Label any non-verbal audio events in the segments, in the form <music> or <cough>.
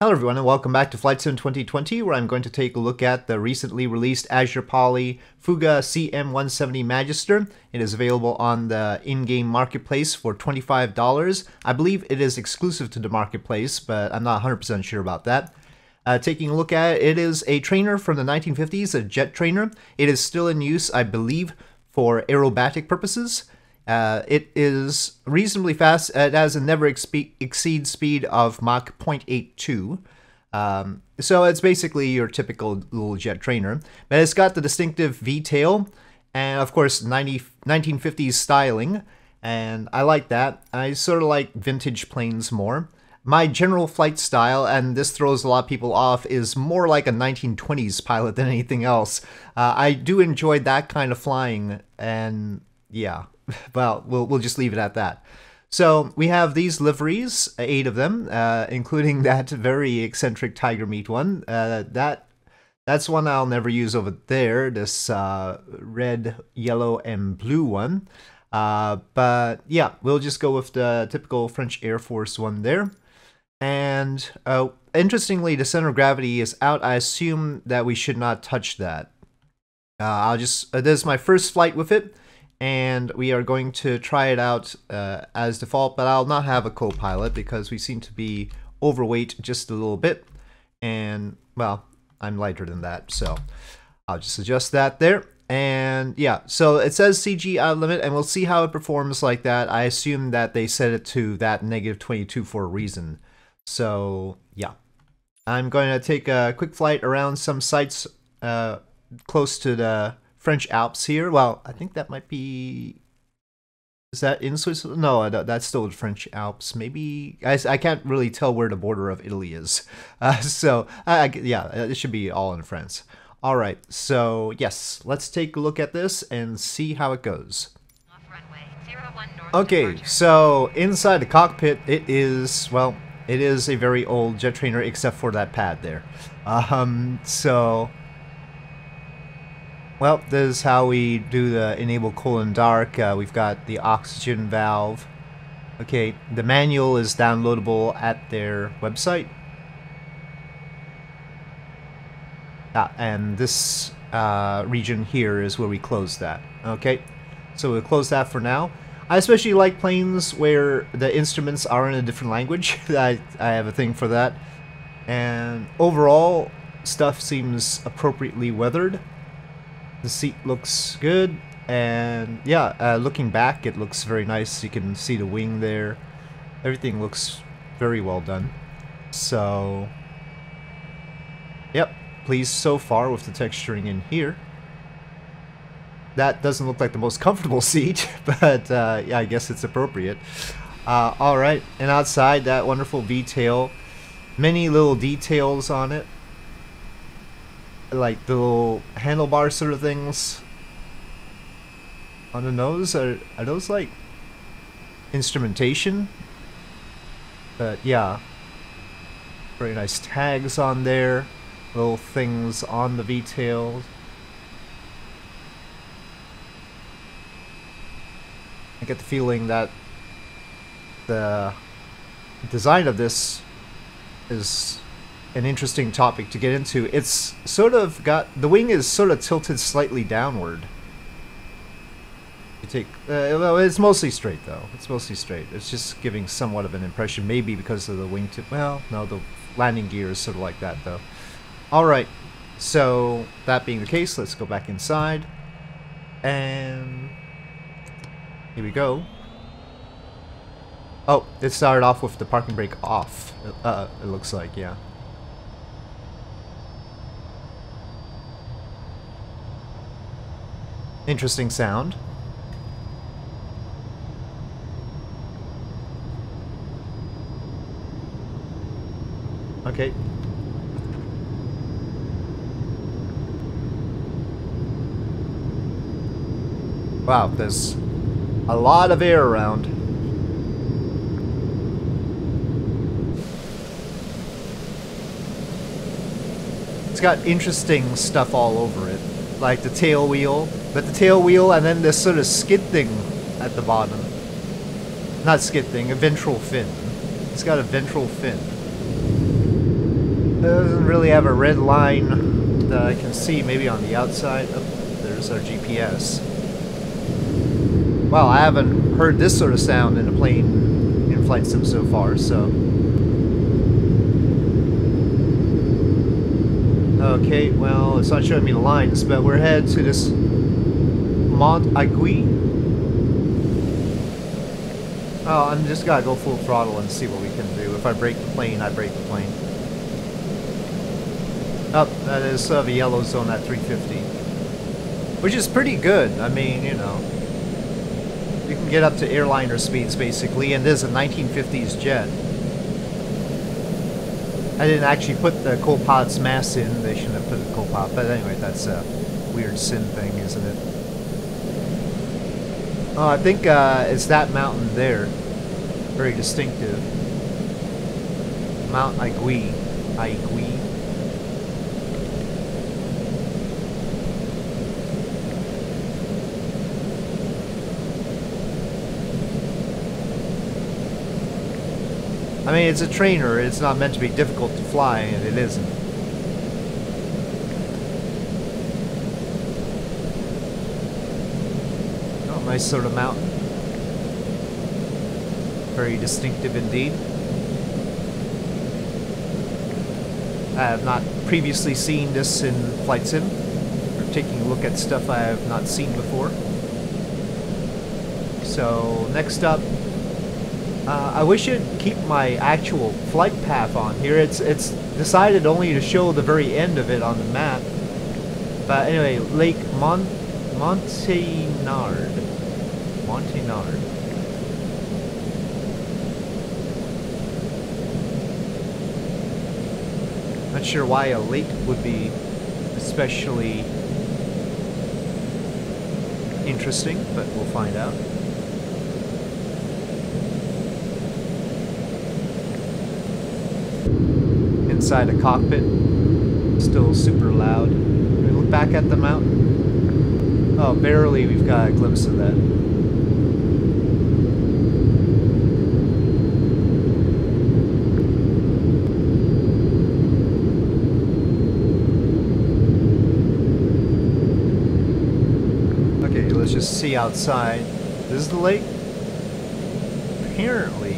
Hello everyone and welcome back to Flight Sim 2020 where I'm going to take a look at the recently released Azure Poly Fouga CM170 Magister. It is available on the in-game marketplace for $25. I believe it is exclusive to the marketplace, but I'm not 100% sure about that. Uh, taking a look at it, it is a trainer from the 1950s, a jet trainer. It is still in use, I believe, for aerobatic purposes. Uh, it is reasonably fast. It has a never expe- exceed speed of Mach 0.82. Um, so it's basically your typical little jet trainer. But it's got the distinctive V-tail and, of course, 90, 1950s styling. And I like that. I sort of like vintage planes more. My general flight style, and this throws a lot of people off, is more like a 1920s pilot than anything else. Uh, I do enjoy that kind of flying, and yeah, <laughs> well, we'll we'll just leave it at that. So we have these liveries, eight of them, uh, including <laughs> that very eccentric tiger meet one. Uh, that that's one I'll never use over there. This uh, red, yellow, and blue one. Uh, but yeah, we'll just go with the typical French Air Force one there. And uh, interestingly, the center of gravity is out. I assume that we should not touch that. Uh, I'll just this is my first flight with it and we are going to try it out uh, as default, but I'll not have a co-pilot because we seem to be overweight just a little bit, and well, I'm lighter than that, so I'll just adjust that there. And yeah, so it says CG out limit, and we'll see how it performs like that. I assume that they set it to that negative 22 for a reason. So yeah, I'm going to take a quick flight around some sites uh, close to the French Alps here. Well, I think that might be. Is that in Switzerland? No, that's still the French Alps. Maybe I, I can't really tell where the border of Italy is. <laughs> Uh, so I, I, yeah, it should be all in France. All right, so yes, let's take a look at this and see how it goes. Okay, so inside the cockpit, it is well, it is a very old jet trainer, except for that pad there. Um, so well, this is how we do the enable cool and dark. Uh, we've got the oxygen valve. Okay, the manual is downloadable at their website. Ah, and this uh, region here is where we close that. Okay, so we'll close that for now. I especially like planes where the instruments are in a different language. <laughs> I, I have a thing for that. And overall, stuff seems appropriately weathered. The seat looks good, and yeah, uh, looking back, it looks very nice. You can see the wing there. Everything looks very well done. So, yep, pleased so far with the texturing in here. That doesn't look like the most comfortable <laughs> seat, but uh, yeah, I guess it's appropriate. Uh, Alright, and outside that wonderful V-tail, many little details on it like the little handlebar sort of things on the nose? Are are those like instrumentation? But yeah. Very nice tags on there little things on the V-tails I get the feeling that the design of this is an interesting topic to get into. It's sort of got the wing is sort of tilted slightly downward. You take uh, well, it's mostly straight though. It's mostly straight. It's just giving somewhat of an impression, maybe because of the wingtip. Well, no, the landing gear is sort of like that though. All right. So that being the case, let's go back inside, and here we go. Oh, it started off with the parking brake off. Uh, it looks like, yeah. Interesting sound. Okay. Wow, there's a lot of air around. It's got interesting stuff all over it like the tail wheel, but the tail wheel and then this sort of skid thing at the bottom. Not skid thing, a ventral fin. It's got a ventral fin. It doesn't really have a red line that I can see, maybe on the outside. Oh, there's our GPS. Wow, I haven't heard this sort of sound in a plane in Flight Sim so far, so... Okay, well, it's not showing me the lines, but we're headed to this Mont Aiguille. Oh, I'm just gotta go full throttle and see what we can do. If I break the plane, I break the plane. Oh, that is uh, of a yellow zone at 350. Which is pretty good. I mean, you know. You can get up to airliner speeds, basically, and this is a 1950s jet. I didn't actually put the co-pilot's mass in. They shouldn't have put the co-pilot. But anyway, that's a weird sin thing, isn't it? Oh, I think uh, it's that mountain there. Very distinctive. Mount Aiguille. Aiguille. I mean, it's a trainer. It's not meant to be difficult to fly, and it isn't. Oh, nice sort of mountain. Very distinctive indeed. I have not previously seen this in Flight Sim, or taking a look at stuff I have not seen before. So, next up, uh, I wish it'd keep my actual flight path on here. It's it's decided only to show the very end of it on the map. But anyway, Lake Mont Montagnard. Montagnard. Not sure why a lake would be especially interesting, but we'll find out. inside a cockpit. Still super loud. We look back at the mountain? Oh, barely we've got a glimpse of that. Okay, let's just see outside. This is the lake? Apparently,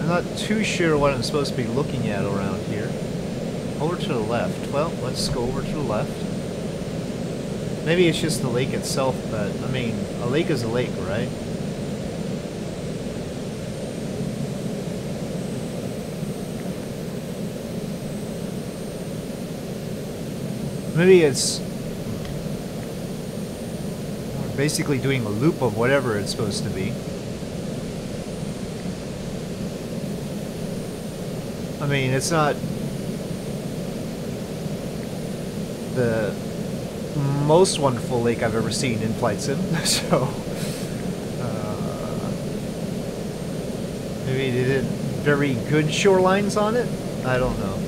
I'm not too sure what I'm supposed to be looking at around here. Over to the left. Well, let's go over to the left. Maybe it's just the lake itself, but, I mean, a lake is a lake, right? Maybe it's basically doing a loop of whatever it's supposed to be. I mean, it's not the most wonderful lake I've ever seen in Flight <laughs> Sim, so uh, maybe they did very good shorelines on it. I don't know.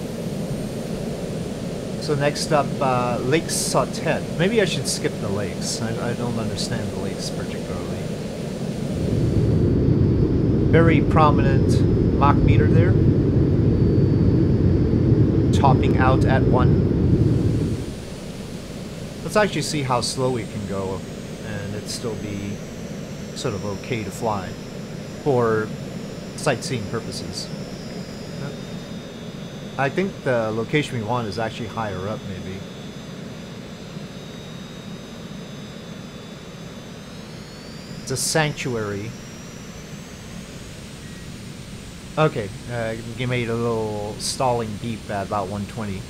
So next up, uh, Lake Sautet. Maybe I should skip the lakes. I, I don't understand the lakes particularly. Very prominent Mach meter there topping out at one. Let's actually see how slow we can go and it still be sort of okay to fly for sightseeing purposes. I think the location we want is actually higher up maybe. It's a sanctuary Okay, uh, you made a little stalling beep at about 120.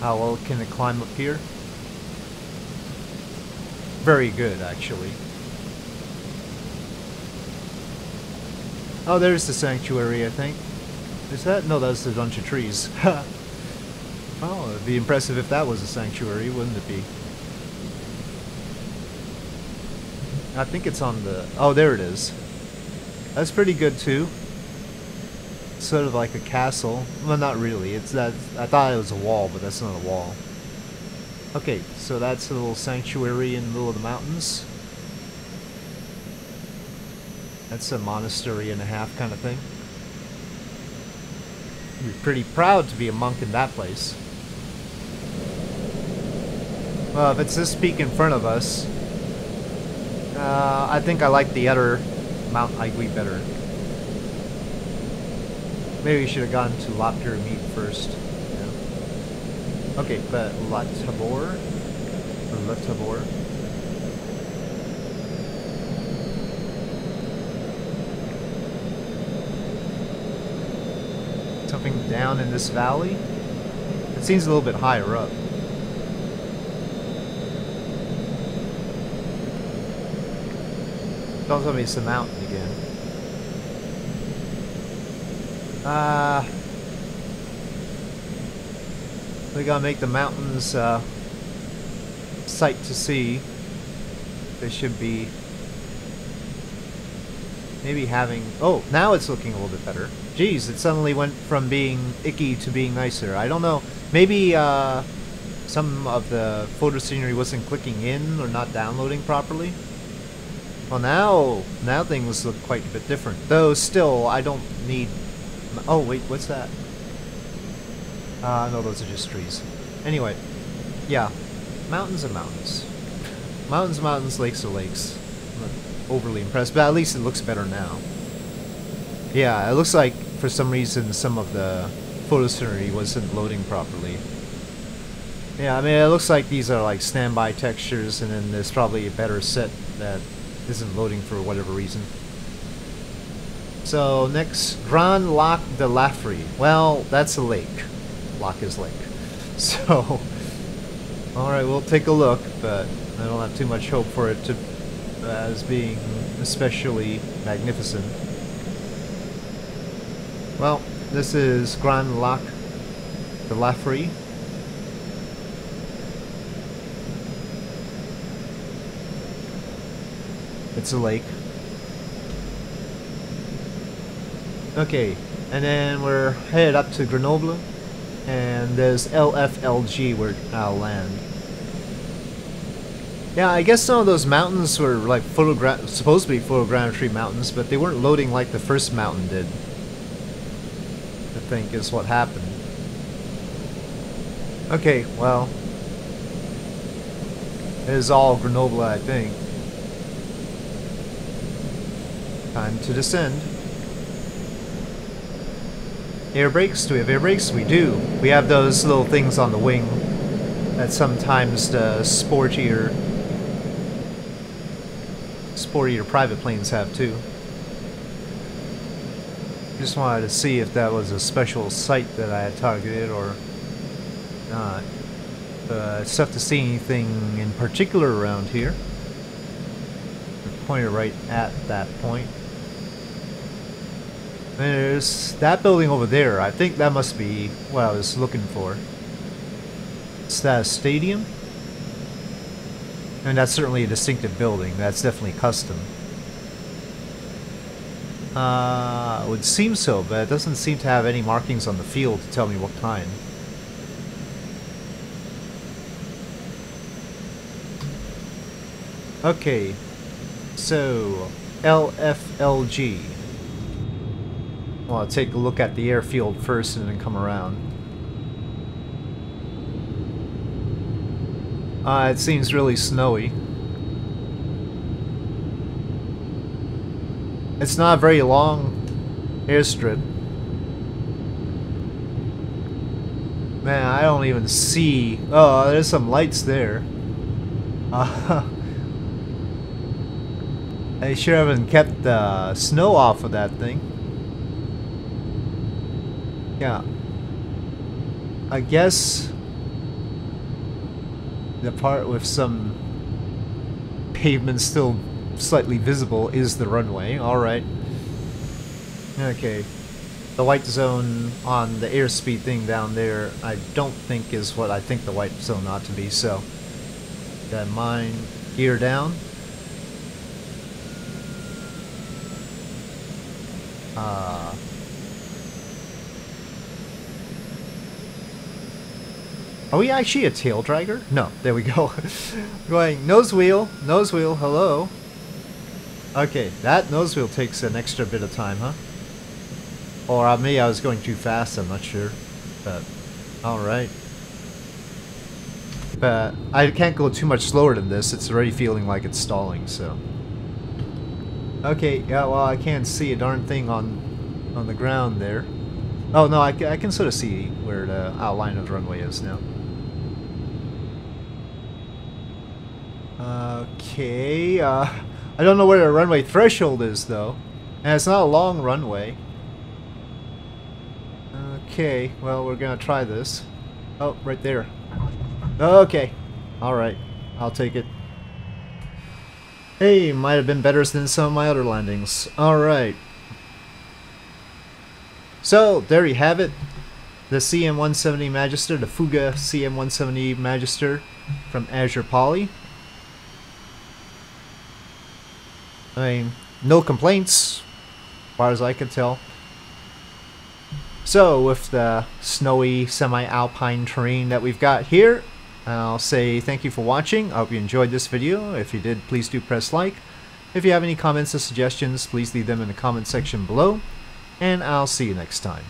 How well can it climb up here? Very good, actually. Oh, there's the sanctuary, I think. Is that? No, that's a bunch of trees. <laughs> oh, it'd be impressive if that was a sanctuary, wouldn't it be? I think it's on the... Oh, there it is. That's pretty good too. Sort of like a castle. Well, not really. It's that. I thought it was a wall, but that's not a wall. Okay, so that's a little sanctuary in the middle of the mountains. That's a monastery and a half kind of thing. You'd be pretty proud to be a monk in that place. Well, if it's this peak in front of us, uh, I think I like the other Mount Aiguille better. Maybe we should have gone to La Pyramide first. Yeah. Okay, but La Tabor? Or La Tabor? Something down in this valley? It seems a little bit higher up. Don't tell me it's a mountain again. Uh, we gotta make the mountains uh, sight to see. They should be maybe having... Oh, now it's looking a little bit better. Geez, it suddenly went from being icky to being nicer. I don't know. Maybe uh, some of the photo scenery wasn't clicking in or not downloading properly. Well, now, now things look quite a bit different. Though, still, I don't need... Oh, wait, what's that? Uh, no, those are just trees. Anyway, yeah. Mountains are mountains. Mountains are mountains, lakes are lakes. I'm not overly impressed, but at least it looks better now. Yeah, it looks like, for some reason, some of the photo scenery wasn't loading properly. Yeah, I mean, it looks like these are like standby textures, and then there's probably a better set that isn't loading for whatever reason. So next, Grand Lac de Laffrey. Well, that's a lake. Lac is lake. <laughs> So, alright, we'll take a look, but I don't have too much hope for it to as being especially magnificent. Well, this is Grand Lac de Laffrey. It's a lake. Okay, and then we're headed up to Grenoble, and there's LFLG where I'll land. Yeah, I guess some of those mountains were like photogra supposed to be photogrammetry mountains, but they weren't loading like the first mountain did. Think is what happened. Okay, well, it is all Grenoble, I think. Time to descend. Air brakes? Do we have air brakes? We do. We have those little things on the wing that sometimes the sportier sportier private planes have too. Just wanted to see if that was a special site that I had targeted or not. Uh, it's tough to see anything in particular around here. Pointed right at that point. There's that building over there. I think that must be what I was looking for. Is that a stadium? And that's certainly a distinctive building. That's definitely custom. Uh, it would seem so, but it doesn't seem to have any markings on the field to tell me what kind. Okay, so LFLG. Well, I'll take a look at the airfield first and then come around. Uh, it seems really snowy. It's not a very long airstrip. Man, I don't even see... Oh, there's some lights there. <laughs> Uh, I sure haven't kept the snow off of that thing. Yeah. I guess the part with some pavement still slightly visible is the runway. Alright. Okay. The white zone on the airspeed thing down there I don't think is what I think the white zone ought to be, so got mine gear down. Uh Are we actually a tail dragger? No, there we go. <laughs> Going nose wheel, nose wheel, hello. Okay, that nose wheel takes an extra bit of time, huh? Or uh, maybe I was going too fast, I'm not sure. But, alright. But I can't go too much slower than this, it's already feeling like it's stalling, so... Okay, yeah, well I can't see a darn thing on on the ground there. Oh no, I, I can sort of see where the outline of the runway is now. Okay, uh, I don't know where the runway threshold is though. And it's not a long runway. Okay, well we're gonna try this. Oh, right there. Okay, alright, I'll take it. Hey, might have been better than some of my other landings. Alright. So, there you have it. The CM170 Magister, the Fouga CM170 Magister from AzurPoly. I mean, no complaints, as far as I can tell. So, with the snowy, semi-alpine terrain that we've got here, I'll say thank you for watching. I hope you enjoyed this video. If you did, please do press like. If you have any comments or suggestions, please leave them in the comment section below. And I'll see you next time.